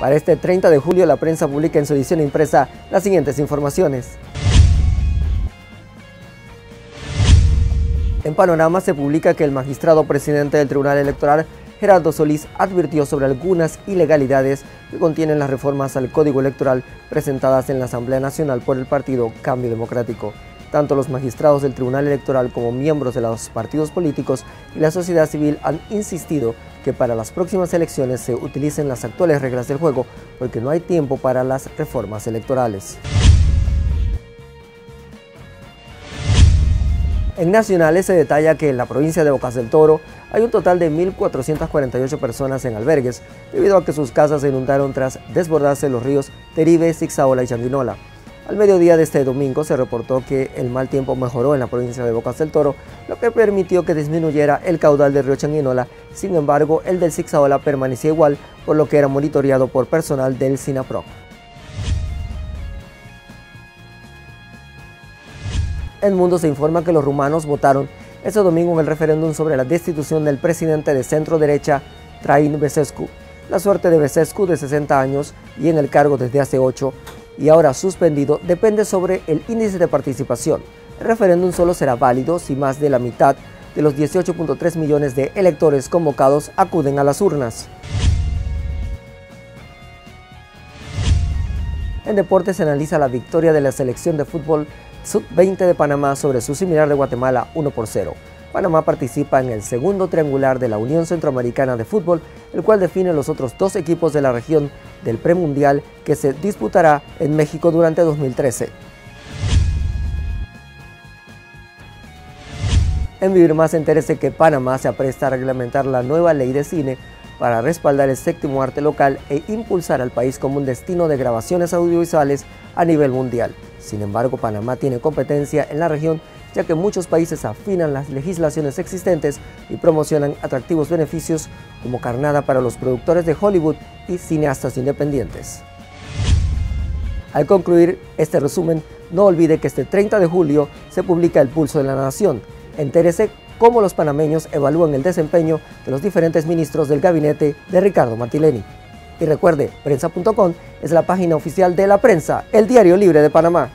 Para este 30 de julio, la prensa publica en su edición impresa las siguientes informaciones. En Panorama se publica que el magistrado presidente del Tribunal Electoral, Gerardo Solís, advirtió sobre algunas ilegalidades que contienen las reformas al Código Electoral presentadas en la Asamblea Nacional por el partido Cambio Democrático. Tanto los magistrados del Tribunal Electoral como miembros de los partidos políticos y la sociedad civil han insistido que para las próximas elecciones se utilicen las actuales reglas del juego porque no hay tiempo para las reformas electorales. En Nacionales se detalla que en la provincia de Bocas del Toro hay un total de 1.448 personas en albergues debido a que sus casas se inundaron tras desbordarse los ríos Teribe, Zixaola y Changuinola. Al mediodía de este domingo se reportó que el mal tiempo mejoró en la provincia de Bocas del Toro, lo que permitió que disminuyera el caudal del río Changuinola. Sin embargo, el del Zixaola permanecía igual, por lo que era monitoreado por personal del SINAPROC. El mundo se informa que los rumanos votaron este domingo en el referéndum sobre la destitución del presidente de centro derecha, Train Besescu. La suerte de Besescu, de 60 años y en el cargo desde hace 8, y ahora suspendido depende sobre el índice de participación. El referéndum solo será válido si más de la mitad de los 18.3 millones de electores convocados acuden a las urnas. En deportes se analiza la victoria de la selección de fútbol sub-20 de Panamá sobre su similar de Guatemala 1 por 0. Panamá participa en el segundo triangular de la Unión Centroamericana de Fútbol, el cual define los otros dos equipos de la región del premundial que se disputará en México durante 2013. En Vivir Más entérese que Panamá se apresta a reglamentar la nueva ley de cine para respaldar el séptimo arte local e impulsar al país como un destino de grabaciones audiovisuales a nivel mundial. Sin embargo, Panamá tiene competencia en la región ya que muchos países afinan las legislaciones existentes y promocionan atractivos beneficios como carnada para los productores de Hollywood y cineastas independientes. Al concluir este resumen, no olvide que este 30 de julio se publica El Pulso de la Nación. Entérese cómo los panameños evalúan el desempeño de los diferentes ministros del gabinete de Ricardo Martileni. Y recuerde, prensa.com es la página oficial de la prensa, el diario libre de Panamá.